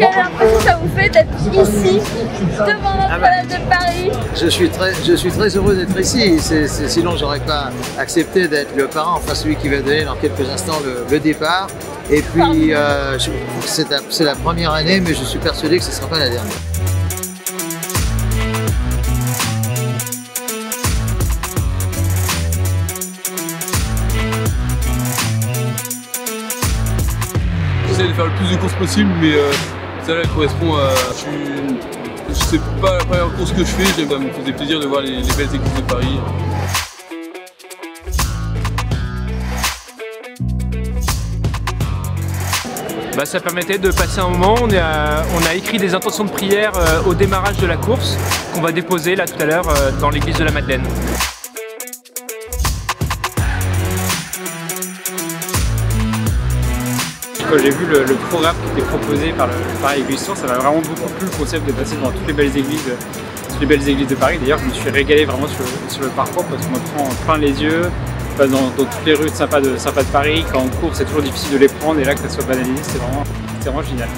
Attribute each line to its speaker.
Speaker 1: Quelle impression ça vous fait d'être ici, devant Notre-Dame de Paris
Speaker 2: Je suis très, je suis très heureux d'être ici. Sinon, j'aurais pas accepté d'être le parent, enfin celui qui va donner dans quelques instants le, le départ. Et puis, euh, c'est la, c'est la première année, mais je suis persuadé que ce ne sera pas la dernière.
Speaker 3: J'essaie de faire le plus de courses possible, mais euh, ça là, elle correspond à. Suis. C'est pas la première course que je fais, ça me faisait plaisir de voir les, les belles équipes de Paris.
Speaker 4: Bah, ça permettait de passer un moment. On a, on a écrit des intentions de prière euh, au démarrage de la course qu'on va déposer là tout à l'heure euh, dans l'église de la Madeleine.
Speaker 5: Quand j'ai vu le, le programme qui était proposé par le Paris Église ça m'a vraiment beaucoup plu le concept de passer devant toutes les belles églises, toutes les belles églises de Paris. D'ailleurs, je me suis régalé vraiment sur, le parcours parce qu'on prend plein les yeux, dans, toutes les rues sympas de, sympas de Paris. Quand on court, c'est toujours difficile de les prendre et là, que ça soit banalisé, c'est vraiment, c'est vraiment génial.